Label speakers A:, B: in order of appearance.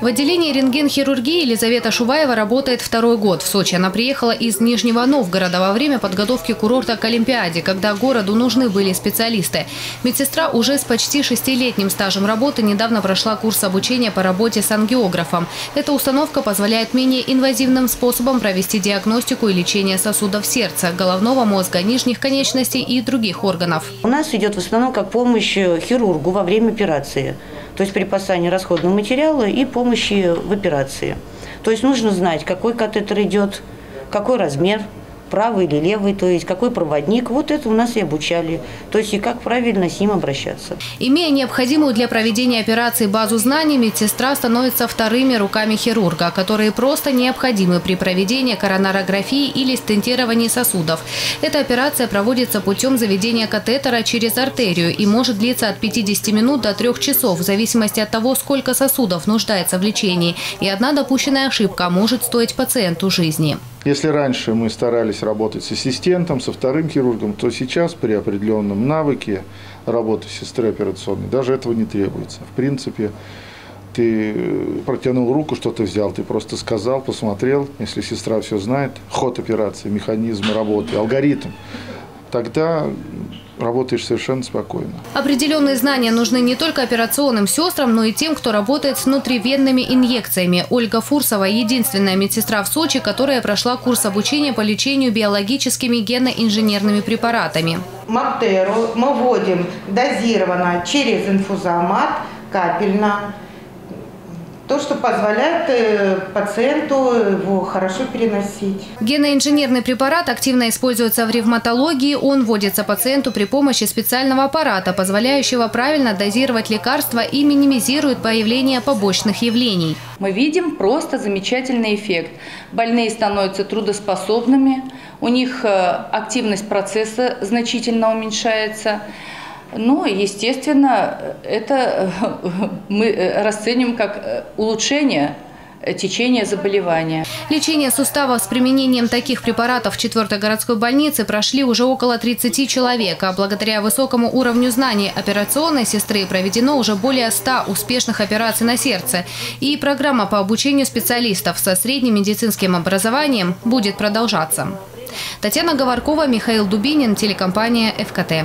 A: В отделении рентген-хирургии Елизавета Шуваева работает второй год. В Сочи она приехала из Нижнего Новгорода во время подготовки курорта к Олимпиаде, когда городу нужны были специалисты. Медсестра уже с почти шестилетним стажем работы недавно прошла курс обучения по работе с ангиографом. Эта установка позволяет менее инвазивным способом провести диагностику и лечение сосудов сердца, головного мозга, нижних конечностей и других органов.
B: У нас идет в основном как помощь хирургу во время операции то есть при посадке расходного материала и помощи в операции. То есть нужно знать, какой катетер идет, какой размер, правый или левый, то есть какой проводник. Вот это у нас и обучали. То есть и как правильно с ним обращаться.
A: Имея необходимую для проведения операции базу знаний, медсестра становится вторыми руками хирурга, которые просто необходимы при проведении коронарографии или стентировании сосудов. Эта операция проводится путем заведения катетера через артерию и может длиться от 50 минут до 3 часов в зависимости от того, сколько сосудов нуждается в лечении. И одна допущенная ошибка может стоить пациенту жизни.
C: Если раньше мы старались работать с ассистентом, со вторым хирургом, то сейчас при определенном навыке работы сестры операционной даже этого не требуется. В принципе, ты протянул руку, что-то взял, ты просто сказал, посмотрел, если сестра все знает, ход операции, механизм работы, алгоритм, тогда работаешь совершенно спокойно.
A: Определенные знания нужны не только операционным сестрам, но и тем, кто работает с внутривенными инъекциями. Ольга Фурсова – единственная медсестра в Сочи, которая прошла курс обучения по лечению биологическими генно-инженерными препаратами.
D: Мактеру мы вводим дозированно через инфузомат, капельно, то, что позволяет э, пациенту его хорошо переносить.
A: Геноинженерный препарат активно используется в ревматологии. Он вводится пациенту при помощи специального аппарата, позволяющего правильно дозировать лекарства и минимизирует появление побочных явлений.
E: Мы видим просто замечательный эффект. Больные становятся трудоспособными, у них э, активность процесса значительно уменьшается. Ну, естественно, это э, мы э, расценим как э, улучшение течения заболевания.
A: Лечение суставов с применением таких препаратов в 4 городской больнице прошли уже около 30 человек, а благодаря высокому уровню знаний операционной сестры проведено уже более 100 успешных операций на сердце. И программа по обучению специалистов со средним медицинским образованием будет продолжаться. Татьяна Говоркова, Михаил Дубинин, телекомпания «ФКТ».